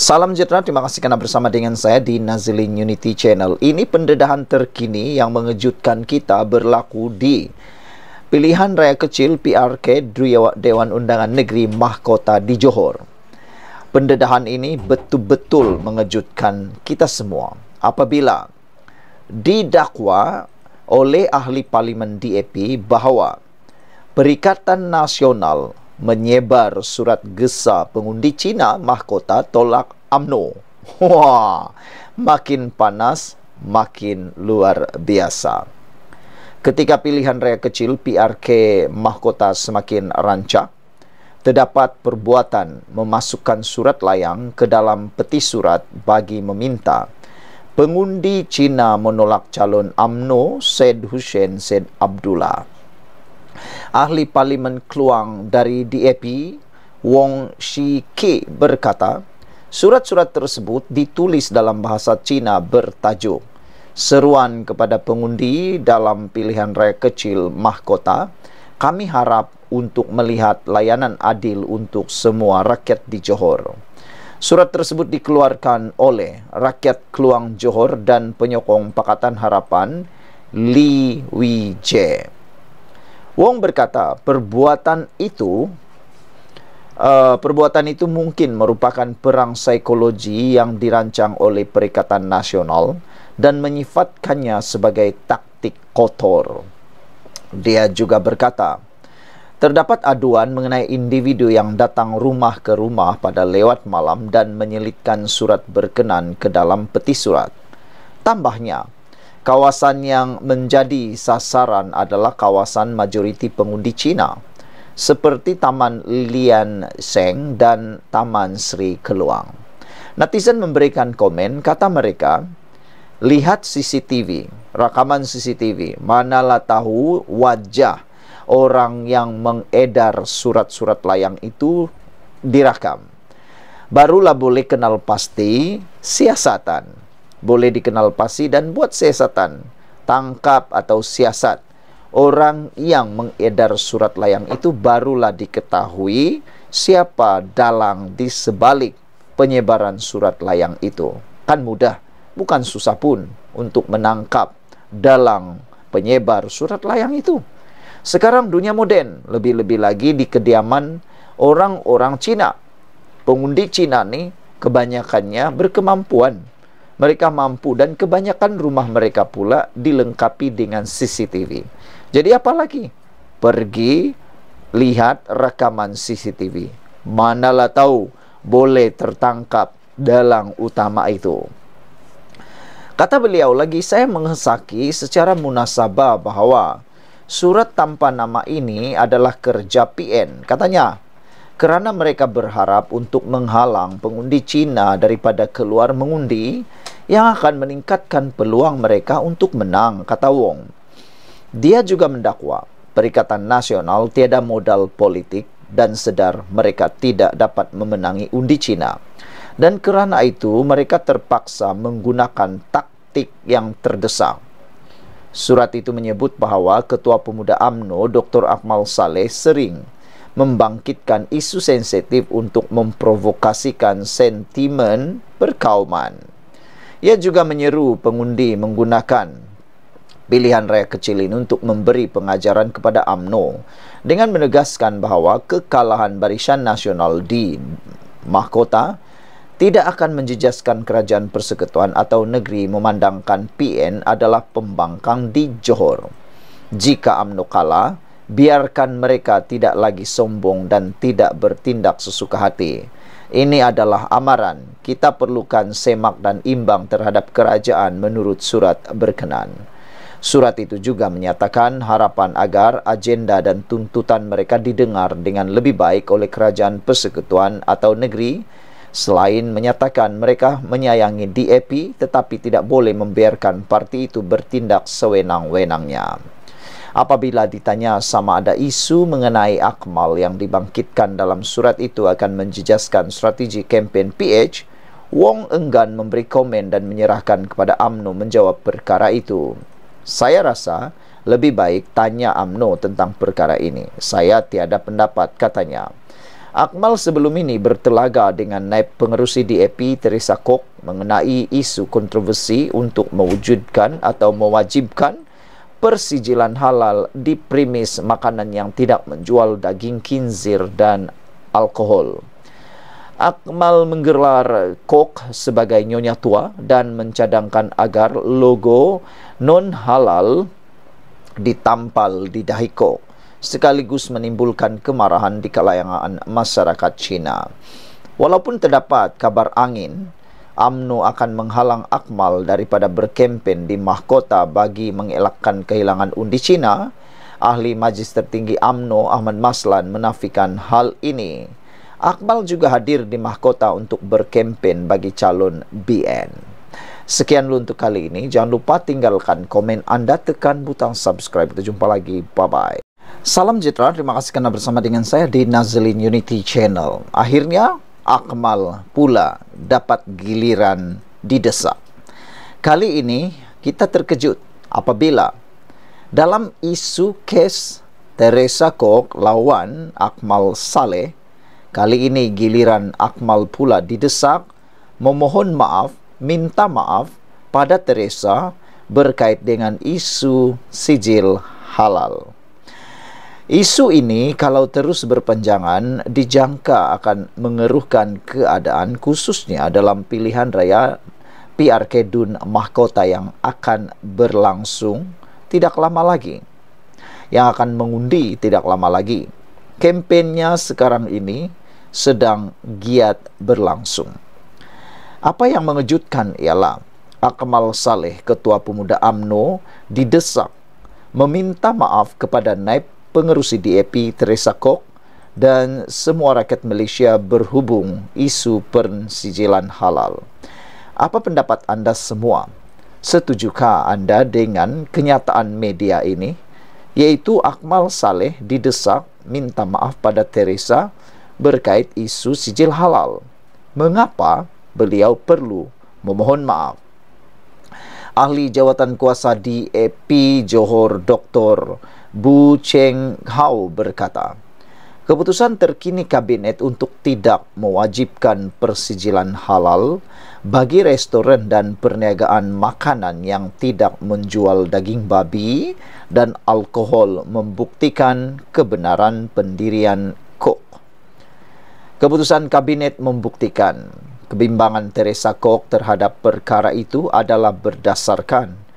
Salam sejahtera, terima kasih kerana bersama dengan saya di Nazilin Unity Channel. Ini pendedahan terkini yang mengejutkan kita berlaku di pilihan raya kecil PRK Dewan Undangan Negeri Mahkota di Johor. Pendedahan ini betul-betul mengejutkan kita semua apabila didakwa oleh ahli parlimen DAP bahawa Perikatan Nasional menyebar surat gesa pengundi Cina mahkota tolak AMNO. Wah, makin panas, makin luar biasa. Ketika pilihan raya kecil PRK mahkota semakin rancak, terdapat perbuatan memasukkan surat layang ke dalam peti surat bagi meminta pengundi Cina menolak calon AMNO Said Hussein Said Abdullah ahli parlimen Keluang dari DAP, Wong Shi Ke berkata, surat-surat tersebut ditulis dalam bahasa Cina bertajuk Seruan kepada pengundi dalam pilihan raya kecil mahkota, kami harap untuk melihat layanan adil untuk semua rakyat di Johor. Surat tersebut dikeluarkan oleh rakyat Keluang Johor dan penyokong Pakatan Harapan Li Wei Jie. Wong berkata, perbuatan itu uh, perbuatan itu mungkin merupakan perang psikologi yang dirancang oleh Perikatan Nasional dan menyifatkannya sebagai taktik kotor. Dia juga berkata, terdapat aduan mengenai individu yang datang rumah ke rumah pada lewat malam dan menyelitkan surat berkenan ke dalam peti surat. Tambahnya, kawasan yang menjadi sasaran adalah kawasan majoriti pengundi Cina seperti Taman Lian Seng dan Taman Sri Keluang. Netizen memberikan komen, kata mereka, lihat CCTV, rakaman CCTV, manalah tahu wajah orang yang mengedar surat-surat layang itu dirakam. Barulah boleh kenal pasti siasatan boleh dikenal pasti dan buat siasatan, tangkap atau siasat. Orang yang mengedar surat layang itu barulah diketahui siapa dalang di sebalik penyebaran surat layang itu. Kan mudah, bukan susah pun untuk menangkap dalang penyebar surat layang itu. Sekarang dunia moden, lebih-lebih lagi di kediaman orang-orang Cina. Pengundi Cina ni kebanyakannya berkemampuan mereka mampu dan kebanyakan rumah mereka pula dilengkapi dengan CCTV. Jadi apa lagi? Pergi lihat rekaman CCTV. Manalah tahu boleh tertangkap dalang utama itu. Kata beliau lagi saya mengesaki secara munasabah bahawa surat tanpa nama ini adalah kerja PN. Katanya, kerana mereka berharap untuk menghalang pengundi Cina daripada keluar mengundi, yang akan meningkatkan peluang mereka untuk menang, kata Wong. Dia juga mendakwa Perikatan Nasional tiada modal politik dan sedar mereka tidak dapat memenangi undi Cina. Dan kerana itu mereka terpaksa menggunakan taktik yang terdesak. Surat itu menyebut bahawa Ketua Pemuda AMNO Dr. Akmal Saleh sering membangkitkan isu sensitif untuk memprovokasikan sentimen perkauman. Ia juga menyeru pengundi menggunakan pilihan raya kecil ini untuk memberi pengajaran kepada AMNO dengan menegaskan bahawa kekalahan Barisan Nasional di Mahkota tidak akan menjejaskan kerajaan persekutuan atau negeri memandangkan PN adalah pembangkang di Johor. Jika AMNO kalah, biarkan mereka tidak lagi sombong dan tidak bertindak sesuka hati. Ini adalah amaran. Kita perlukan semak dan imbang terhadap kerajaan menurut surat berkenan. Surat itu juga menyatakan harapan agar agenda dan tuntutan mereka didengar dengan lebih baik oleh kerajaan persekutuan atau negeri selain menyatakan mereka menyayangi DAP tetapi tidak boleh membiarkan parti itu bertindak sewenang-wenangnya apabila ditanya sama ada isu mengenai akmal yang dibangkitkan dalam surat itu akan menjejaskan strategi kempen PH, Wong enggan memberi komen dan menyerahkan kepada AMNO menjawab perkara itu. Saya rasa lebih baik tanya AMNO tentang perkara ini. Saya tiada pendapat katanya. Akmal sebelum ini bertelaga dengan naib pengerusi DAP Teresa Kok mengenai isu kontroversi untuk mewujudkan atau mewajibkan persijilan halal di premis makanan yang tidak menjual daging kinzir dan alkohol. Akmal menggelar Kok sebagai nyonya tua dan mencadangkan agar logo non-halal ditampal di dahi Kok sekaligus menimbulkan kemarahan di kalangan masyarakat Cina. Walaupun terdapat kabar angin, AMNO akan menghalang Akmal daripada berkempen di mahkota bagi mengelakkan kehilangan undi Cina, ahli majlis tertinggi AMNO Ahmad Maslan menafikan hal ini. Akmal juga hadir di mahkota untuk berkempen bagi calon BN. Sekian dulu untuk kali ini. Jangan lupa tinggalkan komen anda, tekan butang subscribe. Kita jumpa lagi. Bye-bye. Salam Jitra, terima kasih kerana bersama dengan saya di Nazlin Unity Channel. Akhirnya, Akmal pula dapat giliran didesak. Kali ini, kita terkejut apabila dalam isu kes Teresa Kok lawan Akmal Saleh, kali ini giliran Akmal pula didesak memohon maaf, minta maaf pada Teresa berkait dengan isu sijil halal. Isu ini kalau terus berpanjangan dijangka akan mengeruhkan keadaan khususnya dalam pilihan raya PRK Dun Mahkota yang akan berlangsung tidak lama lagi. Yang akan mengundi tidak lama lagi. Kempennya sekarang ini sedang giat berlangsung. Apa yang mengejutkan ialah Akmal Saleh, Ketua Pemuda AMNO, didesak meminta maaf kepada naib pengerusi DAP Teresa Kok dan semua rakyat Malaysia berhubung isu persijilan halal. Apa pendapat anda semua? Setujukah anda dengan kenyataan media ini? Yaitu Akmal Saleh didesak minta maaf pada Teresa berkait isu sijil halal. Mengapa beliau perlu memohon maaf? Ahli Jawatan Kuasa DAP Johor Dr. Bu Cheng Hao berkata, keputusan terkini kabinet untuk tidak mewajibkan persijilan halal bagi restoran dan perniagaan makanan yang tidak menjual daging babi dan alkohol membuktikan kebenaran pendirian Kok. Keputusan kabinet membuktikan kebimbangan Teresa Kok terhadap perkara itu adalah berdasarkan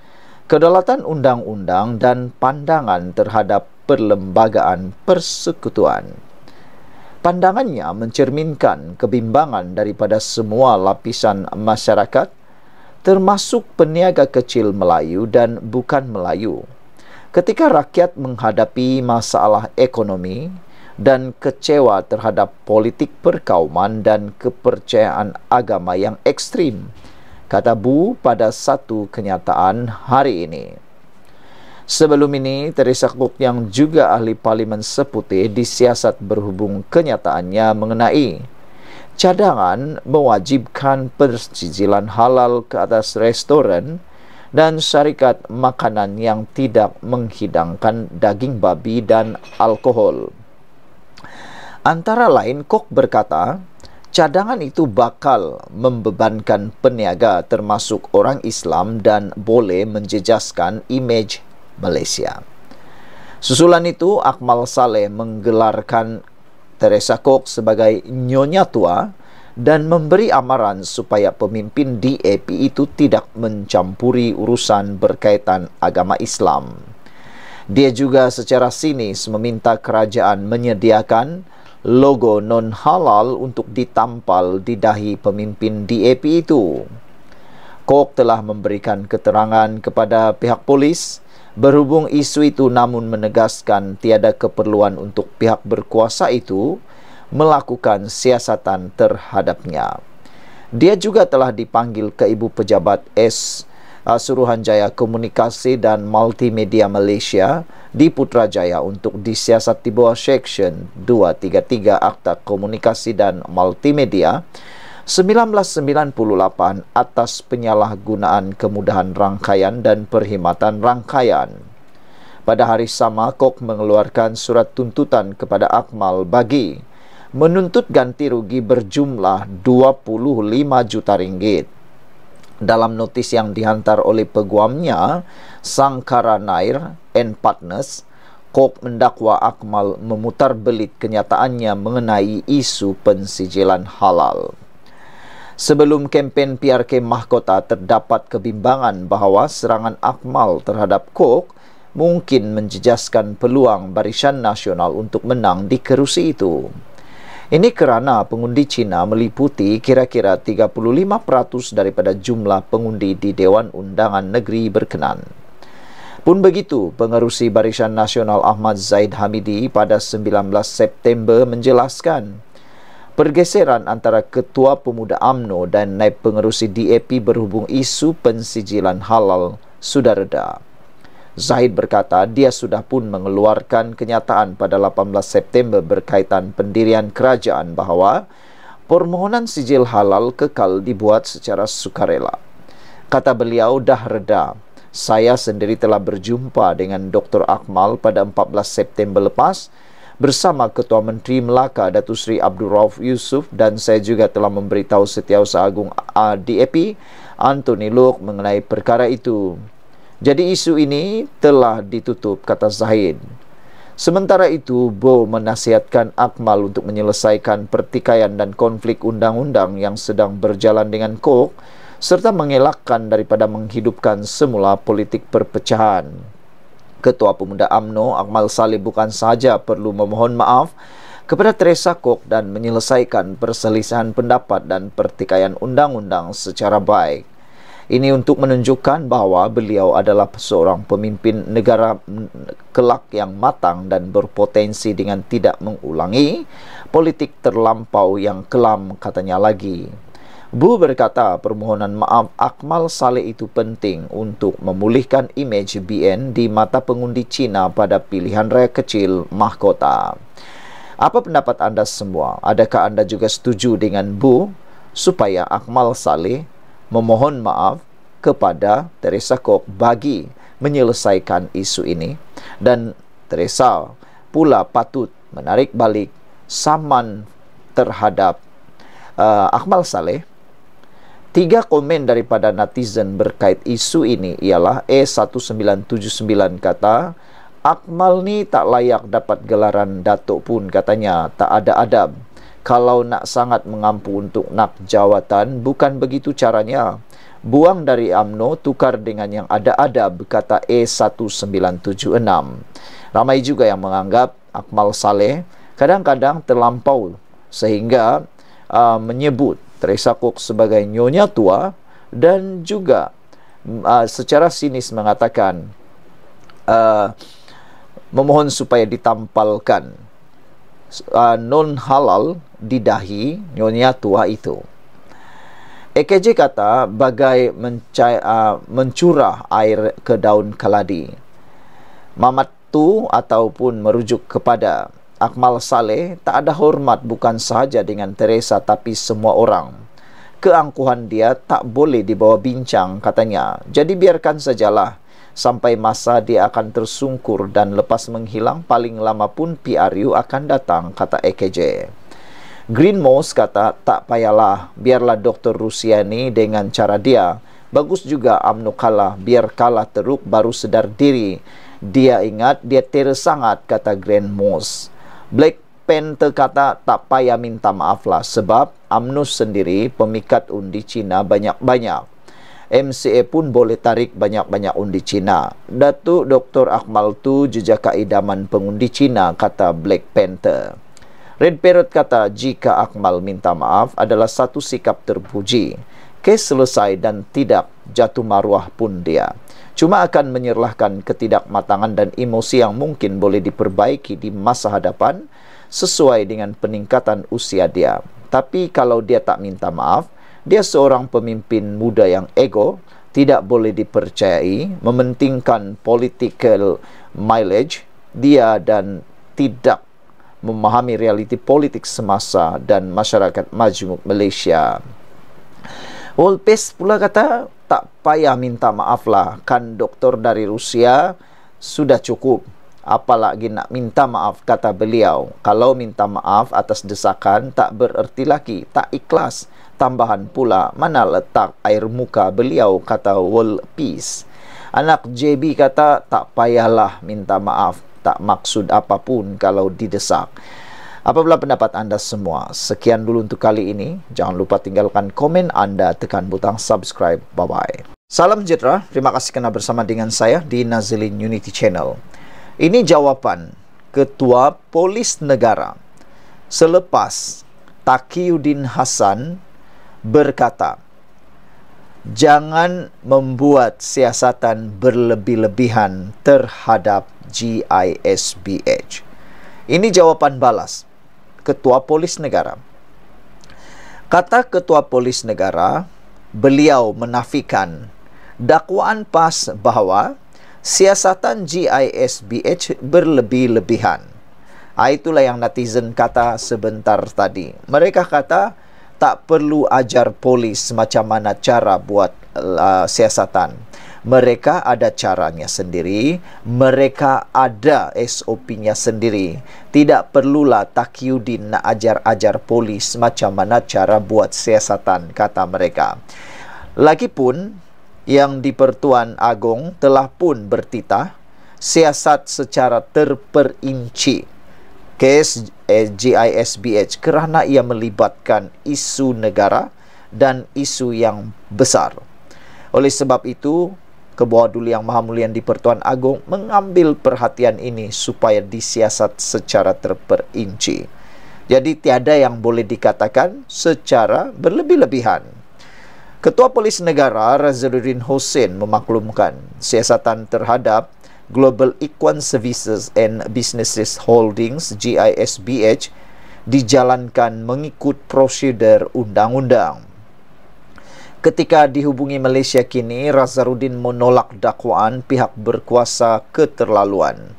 kedaulatan undang-undang dan pandangan terhadap perlembagaan persekutuan. Pandangannya mencerminkan kebimbangan daripada semua lapisan masyarakat termasuk peniaga kecil Melayu dan bukan Melayu. Ketika rakyat menghadapi masalah ekonomi dan kecewa terhadap politik perkauman dan kepercayaan agama yang ekstrim, kata Bu pada satu kenyataan hari ini. Sebelum ini, Teresa Cook yang juga ahli Parlimen Seputih disiasat berhubung kenyataannya mengenai cadangan mewajibkan persijilan halal ke atas restoran dan syarikat makanan yang tidak menghidangkan daging babi dan alkohol. Antara lain, Kok berkata, cadangan itu bakal membebankan peniaga termasuk orang Islam dan boleh menjejaskan imej Malaysia. Susulan itu, Akmal Saleh menggelarkan Teresa Kok sebagai nyonya tua dan memberi amaran supaya pemimpin DAP itu tidak mencampuri urusan berkaitan agama Islam. Dia juga secara sinis meminta kerajaan menyediakan logo non-halal untuk ditampal di dahi pemimpin DAP itu. Kok telah memberikan keterangan kepada pihak polis berhubung isu itu namun menegaskan tiada keperluan untuk pihak berkuasa itu melakukan siasatan terhadapnya. Dia juga telah dipanggil ke Ibu Pejabat S uh, Suruhanjaya Komunikasi dan Multimedia Malaysia di Putrajaya untuk disiasat di bawah Section 233 Akta Komunikasi dan Multimedia 1998 atas penyalahgunaan kemudahan rangkaian dan perkhidmatan rangkaian. Pada hari sama, Kok mengeluarkan surat tuntutan kepada Akmal bagi menuntut ganti rugi berjumlah 25 juta ringgit. Dalam notis yang dihantar oleh peguamnya, Sangkara Nair and Partners, Kok mendakwa Akmal memutar belit kenyataannya mengenai isu pensijilan halal. Sebelum kempen PRK Mahkota terdapat kebimbangan bahawa serangan Akmal terhadap Kok mungkin menjejaskan peluang Barisan Nasional untuk menang di kerusi itu. Ini kerana pengundi Cina meliputi kira-kira 35% daripada jumlah pengundi di Dewan Undangan Negeri berkenan. Pun begitu, pengerusi Barisan Nasional Ahmad Zaid Hamidi pada 19 September menjelaskan pergeseran antara Ketua Pemuda AMNO dan naib pengerusi DAP berhubung isu pensijilan halal sudah reda. Zaid berkata dia sudah pun mengeluarkan kenyataan pada 18 September berkaitan pendirian kerajaan bahawa permohonan sijil halal kekal dibuat secara sukarela. Kata beliau dah reda saya sendiri telah berjumpa dengan Dr. Akmal pada 14 September lepas bersama Ketua Menteri Melaka Datuk Seri Abdul Rauf Yusuf dan saya juga telah memberitahu Setiausaha Agung DAP Anthony Luk mengenai perkara itu. Jadi isu ini telah ditutup kata Zahid. Sementara itu, Bo menasihatkan Akmal untuk menyelesaikan pertikaian dan konflik undang-undang yang sedang berjalan dengan Kok serta mengelakkan daripada menghidupkan semula politik perpecahan. Ketua Pemuda AMNO Akmal Saleh bukan sahaja perlu memohon maaf kepada Teresa Kok dan menyelesaikan perselisihan pendapat dan pertikaian undang-undang secara baik. Ini untuk menunjukkan bahawa beliau adalah seorang pemimpin negara kelak yang matang dan berpotensi dengan tidak mengulangi politik terlampau yang kelam katanya lagi. Bu berkata permohonan maaf Akmal Saleh itu penting untuk memulihkan imej BN di mata pengundi Cina pada pilihan raya kecil mahkota. Apa pendapat anda semua? Adakah anda juga setuju dengan Bu supaya Akmal Saleh memohon maaf kepada Teresa Kok bagi menyelesaikan isu ini. Dan Teresa pula patut menarik balik saman terhadap uh, Akmal Saleh. Tiga komen daripada netizen berkait isu ini ialah E1979 kata Akmal ni tak layak dapat gelaran datuk pun katanya. Tak ada adab. Kalau nak sangat mengampu untuk nak jawatan bukan begitu caranya. Buang dari AMNO tukar dengan yang ada adab kata E1976. Ramai juga yang menganggap Akmal Saleh kadang-kadang terlampau sehingga uh, menyebut Teresa Cook sebagai nyonya tua dan juga uh, secara sinis mengatakan uh, memohon supaya ditampalkan uh, non halal di dahi nyonya tua itu. EKJ kata bagai mencai, uh, mencurah air ke daun keladi. Mamat tu ataupun merujuk kepada Akmal Saleh tak ada hormat bukan sahaja dengan Teresa tapi semua orang. Keangkuhan dia tak boleh dibawa bincang katanya. Jadi biarkan sajalah sampai masa dia akan tersungkur dan lepas menghilang paling lama pun PRU akan datang kata EKJ. Green Moss kata tak payahlah biarlah Dr. Rusia ni dengan cara dia. Bagus juga UMNO kalah biar kalah teruk baru sedar diri. Dia ingat dia tersangat kata Green Moss. Black Panther kata tak payah minta maaf lah sebab AMNUS sendiri pemikat undi Cina banyak-banyak. MCA pun boleh tarik banyak-banyak undi Cina. Datuk Dr. Akmal tu jejak idaman pengundi Cina kata Black Panther. Red Parrot kata jika Akmal minta maaf adalah satu sikap terpuji. Kes selesai dan tidak jatuh maruah pun dia. Cuma akan menyerlahkan ketidakmatangan dan emosi yang mungkin boleh diperbaiki di masa hadapan sesuai dengan peningkatan usia dia. Tapi kalau dia tak minta maaf, dia seorang pemimpin muda yang ego, tidak boleh dipercayai, mementingkan political mileage, dia dan tidak memahami realiti politik semasa dan masyarakat majmuk Malaysia. Wolpes pula kata, tak payah minta maaf lah, kan doktor dari Rusia sudah cukup. apalagi nak minta maaf kata beliau kalau minta maaf atas desakan tak bererti lagi tak ikhlas tambahan pula mana letak air muka beliau kata world peace anak JB kata tak payahlah minta maaf tak maksud apapun kalau didesak Apabila pendapat anda semua? Sekian dulu untuk kali ini. Jangan lupa tinggalkan komen anda, tekan butang subscribe. Bye-bye. Salam sejahtera. Terima kasih kerana bersama dengan saya di Nazilin Unity Channel. Ini jawapan Ketua Polis Negara selepas Taqiyuddin Hasan berkata, jangan membuat siasatan berlebih-lebihan terhadap GISBH. Ini jawapan balas Ketua Polis Negara. Kata Ketua Polis Negara, beliau menafikan dakwaan PAS bahawa siasatan GISBH berlebih-lebihan. Ah, itulah yang netizen kata sebentar tadi. Mereka kata tak perlu ajar polis macam mana cara buat uh, siasatan. Mereka ada caranya sendiri, mereka ada SOP-nya sendiri. Tidak perlulah Takyudin nak ajar-ajar polis macam mana cara buat siasatan, kata mereka. Lagipun, yang di Pertuan Agong telah pun bertitah siasat secara terperinci kes GISBH kerana ia melibatkan isu negara dan isu yang besar. Oleh sebab itu, Kebuah Duli Yang Maha Mulia di Pertuan Agong mengambil perhatian ini supaya disiasat secara terperinci. Jadi tiada yang boleh dikatakan secara berlebih-lebihan. Ketua Polis Negara Razaluddin Hussein memaklumkan siasatan terhadap Global Equine Services and Businesses Holdings GISBH dijalankan mengikut prosedur undang-undang. Ketika dihubungi Malaysia kini, Razaruddin menolak dakwaan pihak berkuasa keterlaluan.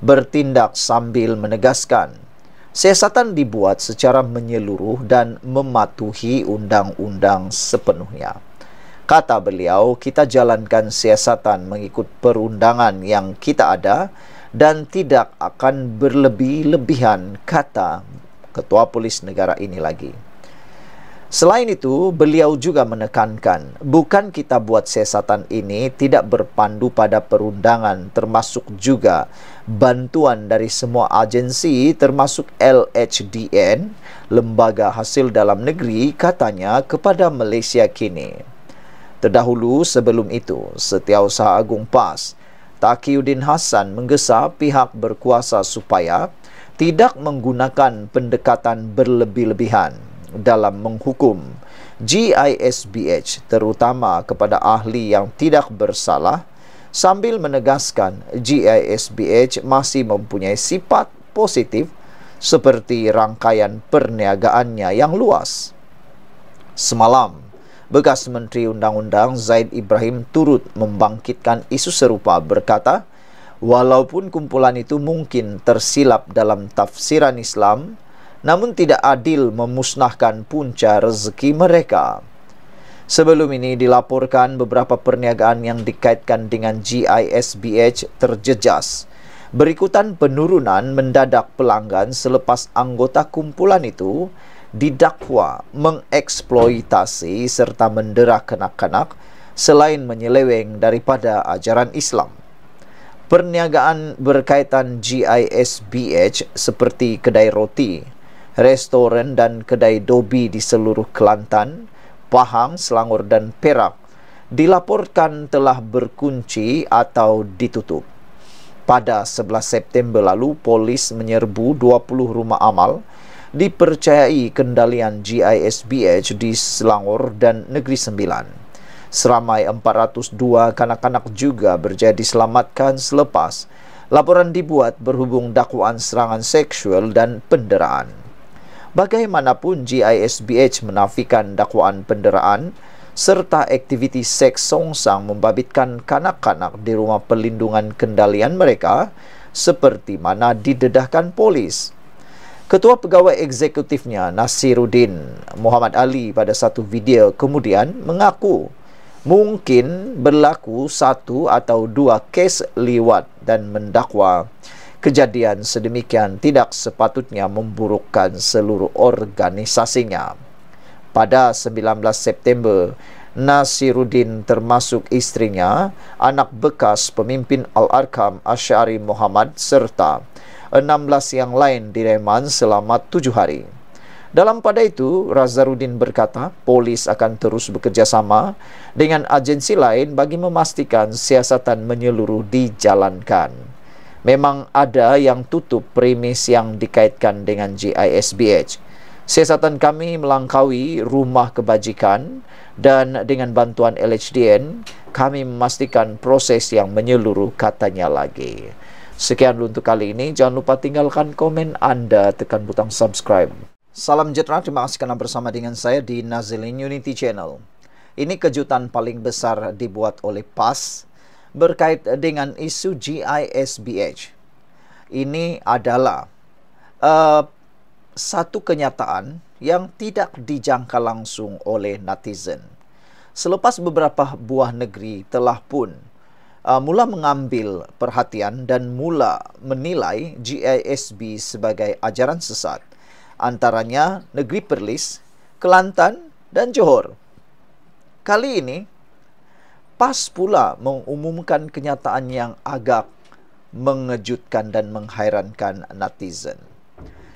Bertindak sambil menegaskan siasatan dibuat secara menyeluruh dan mematuhi undang-undang sepenuhnya. Kata beliau, kita jalankan siasatan mengikut perundangan yang kita ada dan tidak akan berlebih-lebihan, kata Ketua Polis Negara ini lagi. Selain itu, beliau juga menekankan, bukan kita buat siasatan ini tidak berpandu pada perundangan termasuk juga bantuan dari semua agensi termasuk LHDN, Lembaga Hasil Dalam Negeri, katanya kepada Malaysia kini. Terdahulu sebelum itu, Setiausaha Agung PAS, Taqiyuddin Hassan menggesa pihak berkuasa supaya tidak menggunakan pendekatan berlebih-lebihan dalam menghukum GISBH terutama kepada ahli yang tidak bersalah sambil menegaskan GISBH masih mempunyai sifat positif seperti rangkaian perniagaannya yang luas. Semalam, bekas Menteri Undang-Undang Zaid Ibrahim turut membangkitkan isu serupa berkata, walaupun kumpulan itu mungkin tersilap dalam tafsiran Islam, namun tidak adil memusnahkan punca rezeki mereka. Sebelum ini dilaporkan beberapa perniagaan yang dikaitkan dengan GISBH terjejas. Berikutan penurunan mendadak pelanggan selepas anggota kumpulan itu didakwa mengeksploitasi serta mendera kanak-kanak selain menyeleweng daripada ajaran Islam. Perniagaan berkaitan GISBH seperti kedai roti, restoran dan kedai dobi di seluruh Kelantan, Pahang, Selangor dan Perak dilaporkan telah berkunci atau ditutup. Pada 11 September lalu, polis menyerbu 20 rumah amal dipercayai kendalian GISBH di Selangor dan Negeri Sembilan. Seramai 402 kanak-kanak juga berjaya diselamatkan selepas laporan dibuat berhubung dakwaan serangan seksual dan penderaan. Bagaimanapun GISBH menafikan dakwaan penderaan serta aktiviti seks songsang membabitkan kanak-kanak di rumah perlindungan kendalian mereka seperti mana didedahkan polis. Ketua Pegawai Eksekutifnya Nasiruddin Muhammad Ali pada satu video kemudian mengaku mungkin berlaku satu atau dua kes liwat dan mendakwa kejadian sedemikian tidak sepatutnya memburukkan seluruh organisasinya. Pada 19 September, Nasiruddin termasuk istrinya, anak bekas pemimpin Al-Arkam Asyari Muhammad serta 16 yang lain direman selama tujuh hari. Dalam pada itu, Razarudin berkata, polis akan terus bekerjasama dengan agensi lain bagi memastikan siasatan menyeluruh dijalankan. Memang ada yang tutup premis yang dikaitkan dengan GISBH. Siasatan kami melangkaui rumah kebajikan dan dengan bantuan LHDN, kami memastikan proses yang menyeluruh katanya lagi. Sekian untuk kali ini. Jangan lupa tinggalkan komen anda, tekan butang subscribe. Salam sejahtera, terima kasih kerana bersama dengan saya di Nazilin Unity Channel. Ini kejutan paling besar dibuat oleh PAS berkait dengan isu GISBH. Ini adalah uh, satu kenyataan yang tidak dijangka langsung oleh netizen. Selepas beberapa buah negeri telah pun uh, mula mengambil perhatian dan mula menilai GISB sebagai ajaran sesat, antaranya Negeri Perlis, Kelantan dan Johor. Kali ini, PAS pula mengumumkan kenyataan yang agak mengejutkan dan menghairankan netizen.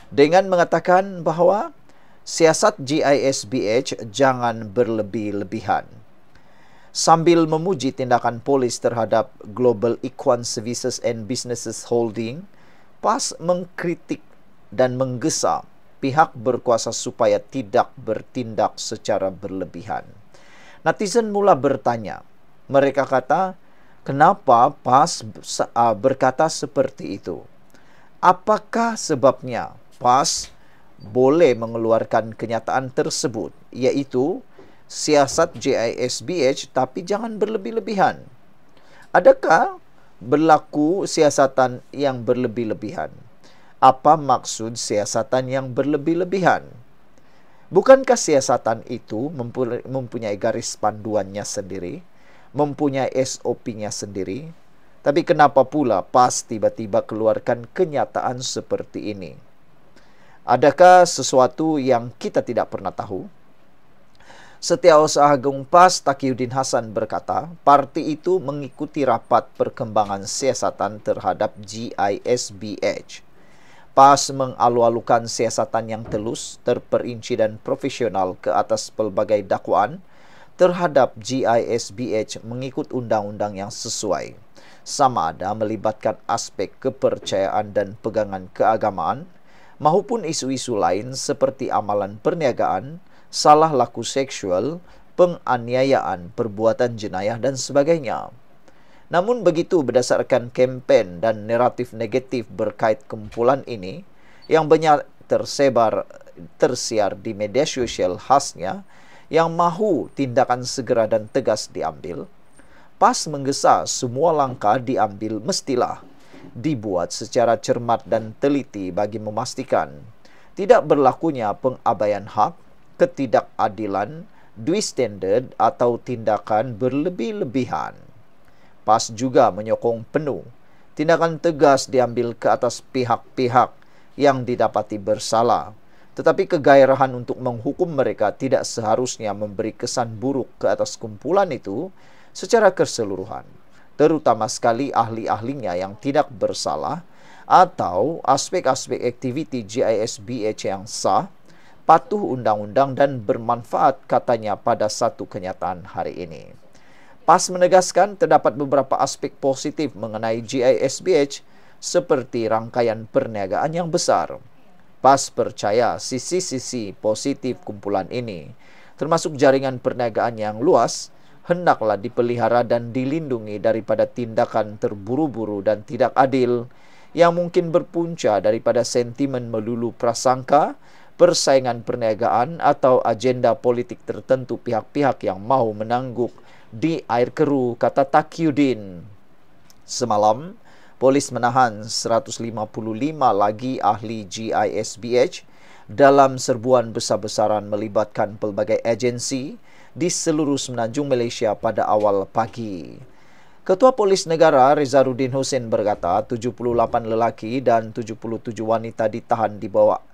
Dengan mengatakan bahawa siasat GISBH jangan berlebih-lebihan. Sambil memuji tindakan polis terhadap Global Equine Services and Businesses Holding, PAS mengkritik dan menggesa pihak berkuasa supaya tidak bertindak secara berlebihan. Netizen mula bertanya. Mereka kata, kenapa PAS berkata seperti itu? Apakah sebabnya PAS boleh mengeluarkan kenyataan tersebut, iaitu siasat JISBH tapi jangan berlebih-lebihan? Adakah berlaku siasatan yang berlebih-lebihan? apa maksud siasatan yang berlebih-lebihan? Bukankah siasatan itu mempunyai garis panduannya sendiri, mempunyai SOP-nya sendiri? Tapi kenapa pula PAS tiba-tiba keluarkan kenyataan seperti ini? Adakah sesuatu yang kita tidak pernah tahu? Setiausaha Agung PAS Takiuddin Hasan berkata, parti itu mengikuti rapat perkembangan siasatan terhadap GISBH. PAS mengalu-alukan siasatan yang telus, terperinci dan profesional ke atas pelbagai dakwaan terhadap GISBH mengikut undang-undang yang sesuai. Sama ada melibatkan aspek kepercayaan dan pegangan keagamaan maupun isu-isu lain seperti amalan perniagaan, salah laku seksual, penganiayaan, perbuatan jenayah dan sebagainya. Namun begitu berdasarkan kempen dan naratif negatif berkait kumpulan ini yang banyak tersebar tersiar di media sosial khasnya yang mahu tindakan segera dan tegas diambil, PAS menggesa semua langkah diambil mestilah dibuat secara cermat dan teliti bagi memastikan tidak berlakunya pengabaian hak, ketidakadilan, dui standard atau tindakan berlebih-lebihan. PAS juga menyokong penuh tindakan tegas diambil ke atas pihak-pihak yang didapati bersalah. Tetapi kegairahan untuk menghukum mereka tidak seharusnya memberi kesan buruk ke atas kumpulan itu secara keseluruhan. Terutama sekali ahli-ahlinya yang tidak bersalah atau aspek-aspek aktiviti GISBH yang sah, patuh undang-undang dan bermanfaat katanya pada satu kenyataan hari ini. PAS menegaskan terdapat beberapa aspek positif mengenai GISBH seperti rangkaian perniagaan yang besar. PAS percaya sisi-sisi positif kumpulan ini, termasuk jaringan perniagaan yang luas, hendaklah dipelihara dan dilindungi daripada tindakan terburu-buru dan tidak adil yang mungkin berpunca daripada sentimen melulu prasangka, persaingan perniagaan atau agenda politik tertentu pihak-pihak yang mahu menangguk di air keru, kata Takyudin. Semalam, polis menahan 155 lagi ahli GISBH dalam serbuan besar-besaran melibatkan pelbagai agensi di seluruh semenanjung Malaysia pada awal pagi. Ketua Polis Negara Rizarudin Hussein berkata 78 lelaki dan 77 wanita ditahan di bawah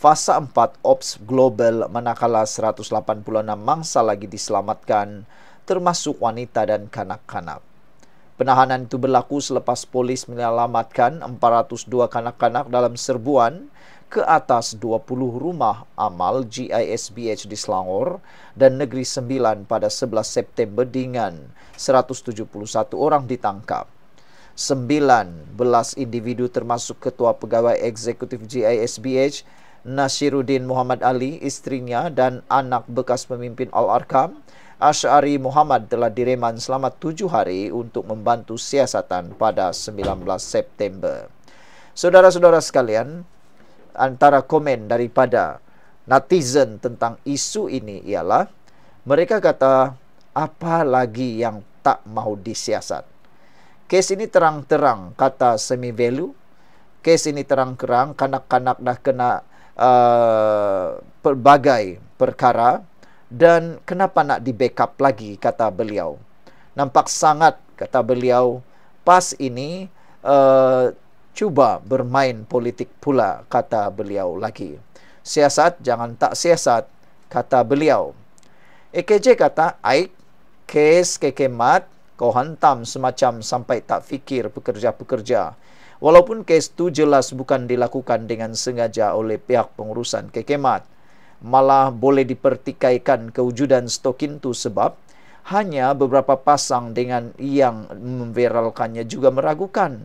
fasa 4 Ops Global manakala 186 mangsa lagi diselamatkan termasuk wanita dan kanak-kanak. Penahanan itu berlaku selepas polis menyelamatkan 402 kanak-kanak dalam serbuan ke atas 20 rumah amal GISBH di Selangor dan Negeri Sembilan pada 11 September dengan 171 orang ditangkap. 19 individu termasuk Ketua Pegawai Eksekutif GISBH Nasiruddin Muhammad Ali, istrinya dan anak bekas pemimpin Al-Arkam Ash'ari Muhammad telah direman selama tujuh hari untuk membantu siasatan pada 19 September. Saudara-saudara sekalian, antara komen daripada netizen tentang isu ini ialah mereka kata apa lagi yang tak mahu disiasat. Kes ini terang-terang kata semi value. Kes ini terang-terang kanak-kanak dah kena uh, pelbagai perkara dan kenapa nak di backup lagi kata beliau. Nampak sangat kata beliau pas ini uh, cuba bermain politik pula, kata beliau lagi. Siasat jangan tak siasat, kata beliau. EKJ kata, Aik, kes kekemat, kau hantam semacam sampai tak fikir pekerja-pekerja. Walaupun kes tu jelas bukan dilakukan dengan sengaja oleh pihak pengurusan kekemat, malah boleh dipertikaikan kewujudan stokin tu sebab hanya beberapa pasang dengan yang memviralkannya juga meragukan.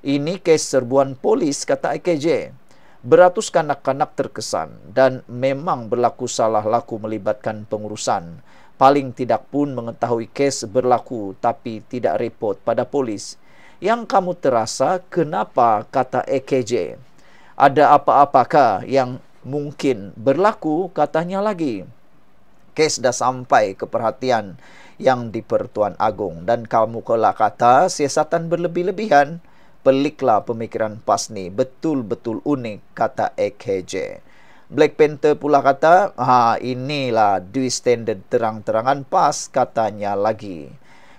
Ini kes serbuan polis, kata IKJ. Beratus kanak-kanak terkesan dan memang berlaku salah laku melibatkan pengurusan. Paling tidak pun mengetahui kes berlaku tapi tidak repot pada polis. Yang kamu terasa kenapa kata EKJ? Ada apa-apakah yang mungkin berlaku katanya lagi? Kes dah sampai ke perhatian yang di Pertuan Agong dan kamu kelak kata siasatan berlebih-lebihan peliklah pemikiran PASNI. Betul-betul unik, kata EKJ. Black Panther pula kata, ha, inilah dui standard terang-terangan PAS, katanya lagi.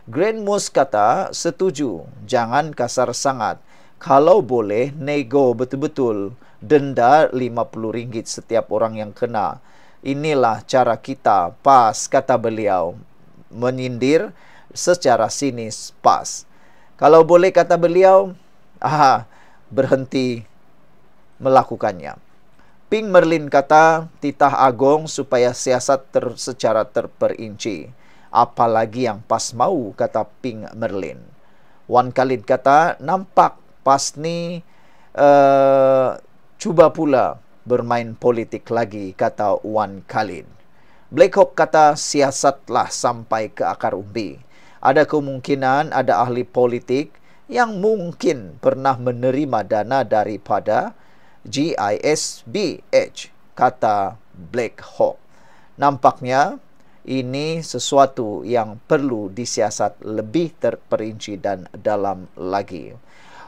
Grand Moose kata, setuju, jangan kasar sangat. Kalau boleh, nego betul-betul. Denda RM50 setiap orang yang kena. Inilah cara kita, PAS, kata beliau. Menyindir secara sinis, PAS. Kalau boleh, kata beliau, aha, berhenti melakukannya. Ping Merlin kata titah agong supaya siasat ter, secara terperinci. Apalagi yang pas mau, kata Ping Merlin. Wan Khalid kata nampak pas ni uh, cuba pula bermain politik lagi, kata Wan Khalid. Black Hawk kata siasatlah sampai ke akar umbi. Ada kemungkinan ada ahli politik yang mungkin pernah menerima dana daripada GISBH, kata Black Hawk. Nampaknya ini sesuatu yang perlu disiasat lebih terperinci dan dalam lagi.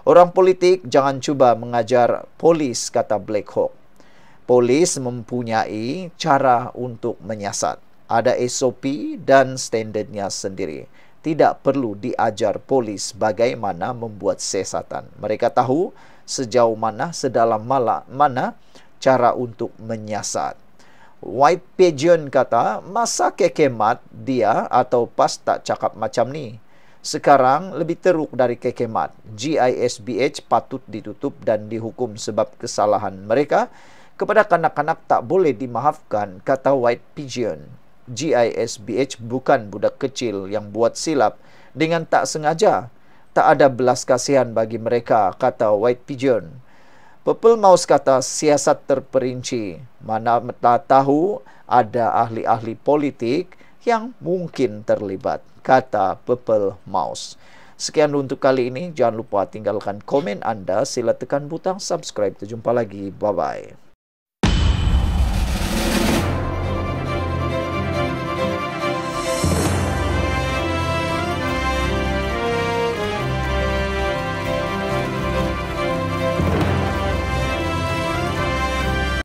Orang politik jangan cuba mengajar polis, kata Black Hawk. Polis mempunyai cara untuk menyiasat. Ada SOP dan standardnya sendiri tidak perlu diajar polis bagaimana membuat siasatan. Mereka tahu sejauh mana, sedalam mana cara untuk menyiasat. White Pigeon kata, masa kekemat dia atau pas tak cakap macam ni? Sekarang lebih teruk dari kekemat. GISBH patut ditutup dan dihukum sebab kesalahan mereka. Kepada kanak-kanak tak boleh dimaafkan, kata White Pigeon. GISBH bukan budak kecil yang buat silap dengan tak sengaja. Tak ada belas kasihan bagi mereka, kata White Pigeon. Purple Mouse kata siasat terperinci. Mana tak tahu ada ahli-ahli politik yang mungkin terlibat, kata Purple Mouse. Sekian untuk kali ini. Jangan lupa tinggalkan komen anda. Sila tekan butang subscribe. Terjumpa lagi. Bye-bye.